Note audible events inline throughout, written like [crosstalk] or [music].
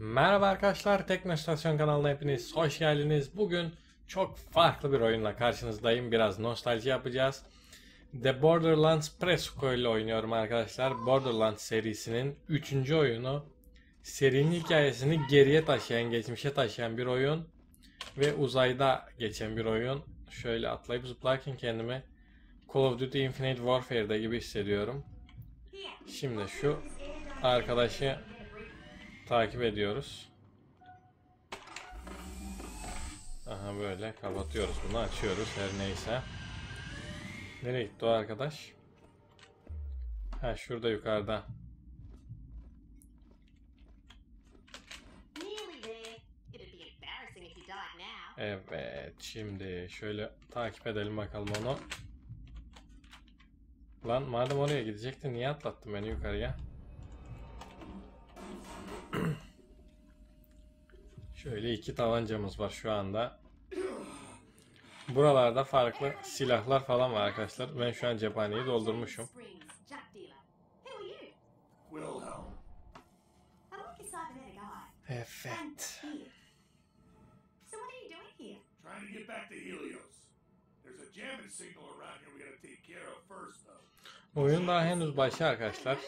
Merhaba arkadaşlar, Teknostasyon kanalına hepiniz hoş geldiniz. Bugün çok farklı bir oyunla karşınızdayım. Biraz nostalji yapacağız. The Borderlands Presuko ile oynuyorum arkadaşlar. Borderlands serisinin 3. oyunu. Serinin hikayesini geriye taşıyan, geçmişe taşıyan bir oyun. Ve uzayda geçen bir oyun. Şöyle atlayıp zıplarken kendimi Call of Duty Infinite Warfare'da gibi hissediyorum. Şimdi şu arkadaşı takip ediyoruz. Aha böyle kapatıyoruz bunu açıyoruz her neyse. Nereye gitti o arkadaş? Ha şurada yukarıda. Evet şimdi şöyle takip edelim bakalım onu. Lan madem oraya gidecekti niye atlattın beni yukarıya? Şöyle iki tabancamız var şu anda. Buralarda farklı silahlar falan var arkadaşlar. Ben şu an cephaneyi doldurmuşum. Evet. Oyun daha henüz başı arkadaşlar.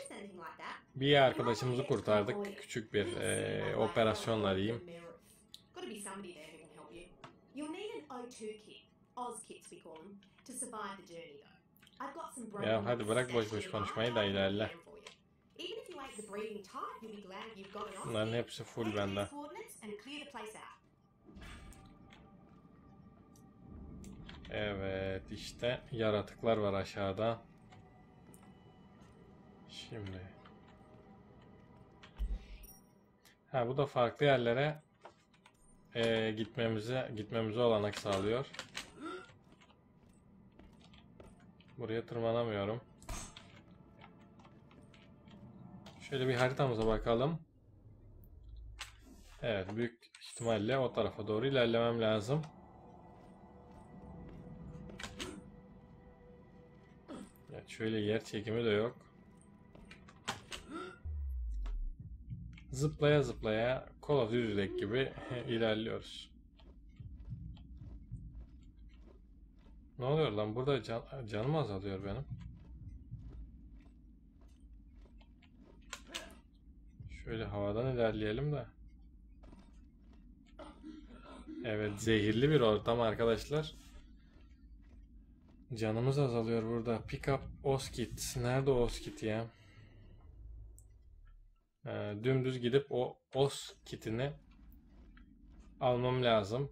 Bir arkadaşımızı kurtardık. Küçük bir eee, operasyonla diyeyim. Gotta be somebody there who can help you. You'll need an O2 kit, Oz kits we call them, to survive the journey though. I've got some broken Ya hadi bırak boş boş konuşmayı da ilerle. Even if you ain't the breeding type, you'll be glad you've got an Oz Bunların hepsi full bende. Evet işte yaratıklar var aşağıda. Şimdi. Ha bu da farklı yerlere eee gitmemize gitmemize olanak sağlıyor. Buraya tırmanamıyorum. Şöyle bir haritamıza bakalım. Evet büyük ihtimalle o tarafa doğru ilerlemem lazım. Evet, şöyle yer çekimi de yok. Zıplaya zıplaya Call of gibi [laughs] ilerliyoruz. Ne oluyor lan? Burada can, canım azalıyor benim. Şöyle havadan ilerleyelim de. Evet, zehirli bir ortam arkadaşlar. Canımız azalıyor burada. Pick up Oskit. Nerede Oskit ya? Ee, dümdüz gidip o Oskit'ini almam lazım.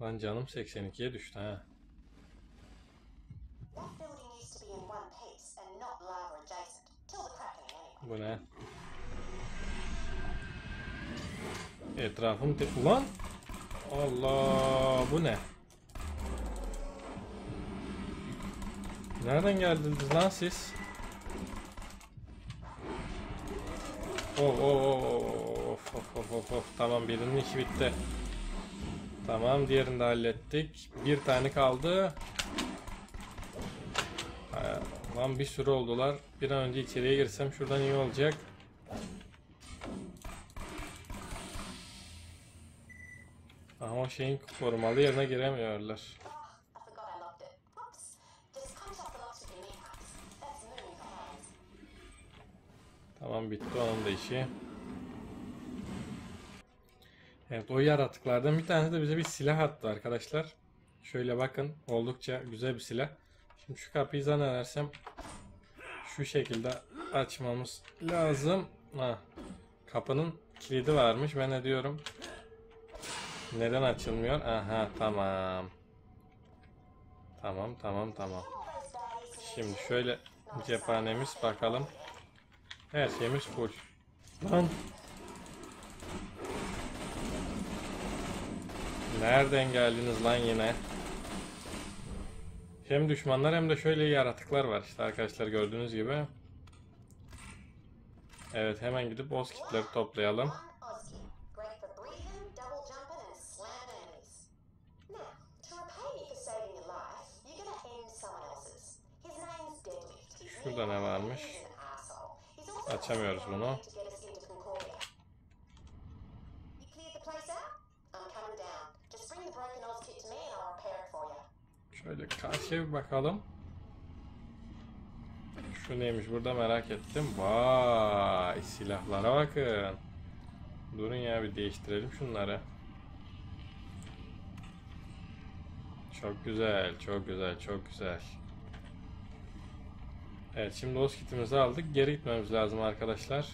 Lan canım 82'ye düştü ha. Bu ne? Etrafım te... Ulan! Allah! Bu ne? Nereden geldiniz lan siz? Oh, oh, oh, oh, of, of, of, of, of. Tamam birinin işi bitti. Tamam diğerini de hallettik. Bir tane kaldı. Ha, Lan bir sürü oldular. Bir an önce içeriye girsem şuradan iyi olacak. Aha o şeyin korumalı yerine giremiyorlar. Tamam bitti onun da işi. Evet o yaratıklardan bir tanesi de bize bir silah attı arkadaşlar. Şöyle bakın oldukça güzel bir silah. Şimdi şu kapıyı zannedersem şu şekilde açmamız lazım. Ha, kapının kilidi varmış. Ben ne diyorum? Neden açılmıyor? Aha tamam. Tamam tamam tamam. Şimdi şöyle cephanemiz bakalım. Her şeyimiz full. Lan. Nereden geldiniz lan yine? Hem düşmanlar hem de şöyle yaratıklar var işte arkadaşlar gördüğünüz gibi. Evet hemen gidip boss kitleri toplayalım. Şurada ne varmış? Açamıyoruz bunu. Şöyle karşıya bir bakalım. Şu neymiş burada merak ettim. Vay silahlara bakın. Durun ya bir değiştirelim şunları. Çok güzel, çok güzel, çok güzel. Evet şimdi Oz kitimizi aldık. Geri gitmemiz lazım arkadaşlar.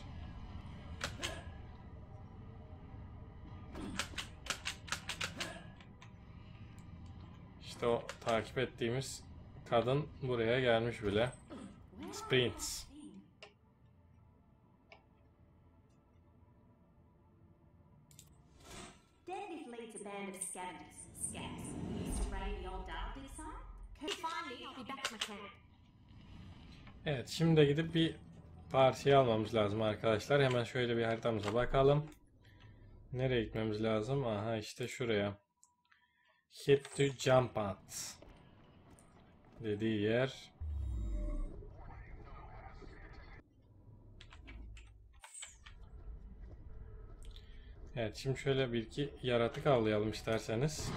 İşte o takip ettiğimiz kadın buraya gelmiş bile. Sprints. Scavengers, scabs, who used to I'll be back at my camp. Evet şimdi de gidip bir parçayı almamız lazım arkadaşlar. Hemen şöyle bir haritamıza bakalım. Nereye gitmemiz lazım? Aha işte şuraya. Hit to jump at. Dediği yer. Evet şimdi şöyle bir iki yaratık avlayalım isterseniz.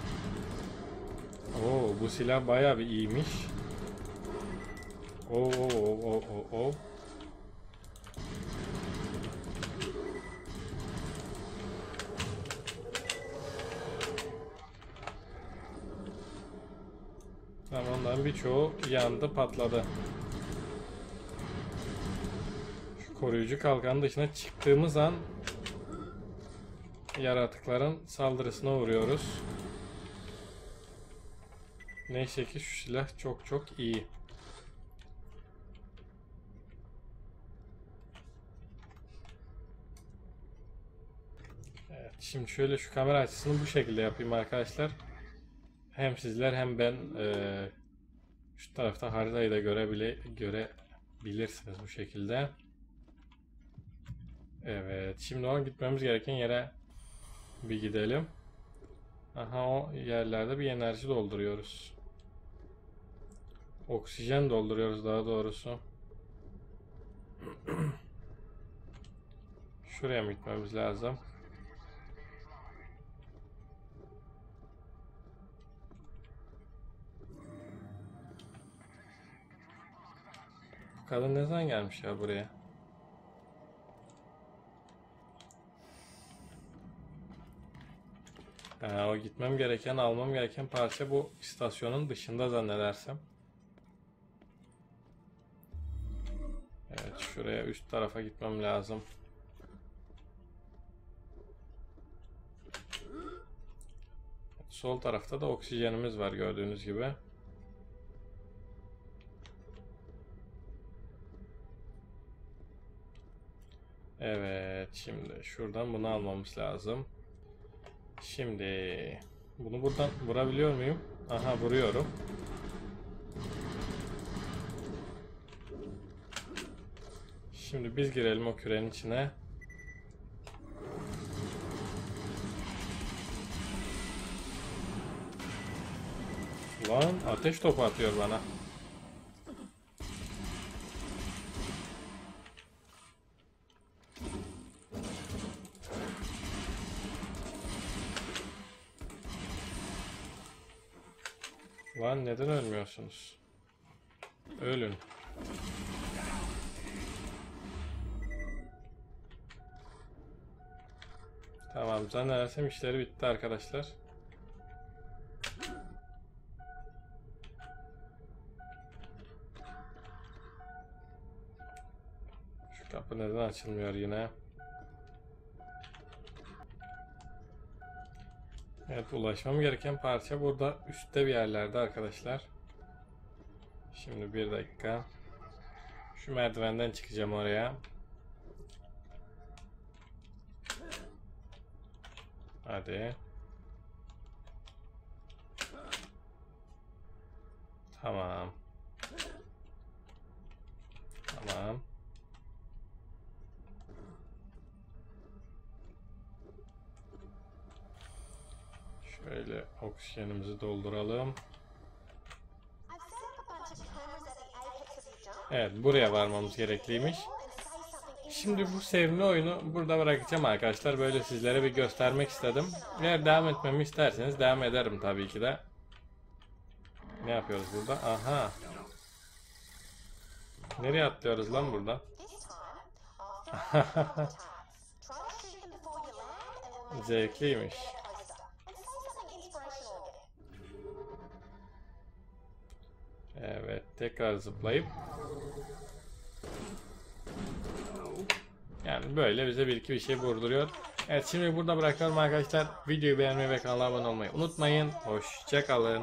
Oo bu silah bayağı bir iyiymiş. Oo oo oo oo oo. Tamam onların birçoğu yandı patladı. Şu koruyucu kalkanın dışına çıktığımız an yaratıkların saldırısına uğruyoruz. Neyse ki şu silah çok çok iyi. Evet, şimdi şöyle şu kamera açısını bu şekilde yapayım arkadaşlar. Hem sizler hem ben eee, şu tarafta haritayı da görebile görebilirsiniz bu şekilde. Evet, şimdi o gitmemiz gereken yere bir gidelim. Aha o yerlerde bir enerji dolduruyoruz. Oksijen dolduruyoruz daha doğrusu. [clears throat] Şuraya mı gitmemiz lazım? Kadın ne zaman gelmiş ya buraya? Ha, o gitmem gereken, almam gereken parça bu istasyonun dışında zannedersem. Evet, şuraya üst tarafa gitmem lazım. Sol tarafta da oksijenimiz var gördüğünüz gibi. Evet, şimdi şuradan bunu almamız lazım. Şimdi bunu buradan vurabiliyor muyum? Aha vuruyorum. Şimdi biz girelim o kürenin içine. Lan ateş topu atıyor bana. Ölmüyorsunuz? Ölün. Tamam zannedersem işleri bitti arkadaşlar. Şu kapı neden açılmıyor yine? Evet ulaşmam gereken parça burada üstte bir yerlerde arkadaşlar. Şimdi bir dakika. Şu merdivenden çıkacağım oraya. Hadi. Tamam. Tamam. Şöyle oksijenimizi dolduralım. Evet buraya varmamız gerekliymiş. Şimdi bu sevimli oyunu burada bırakacağım arkadaşlar. Böyle sizlere bir göstermek istedim. Eğer devam etmemi isterseniz devam ederim tabii ki de. Ne yapıyoruz burada? Aha. Nereye atlıyoruz lan burada? [laughs] Zevkliymiş. Evet tekrar zıplayıp yani böyle bize bir iki bir şey vurduruyor. Evet şimdi burada bırakıyorum arkadaşlar. Videoyu beğenmeyi ve kanala abone olmayı unutmayın. Hoşçakalın.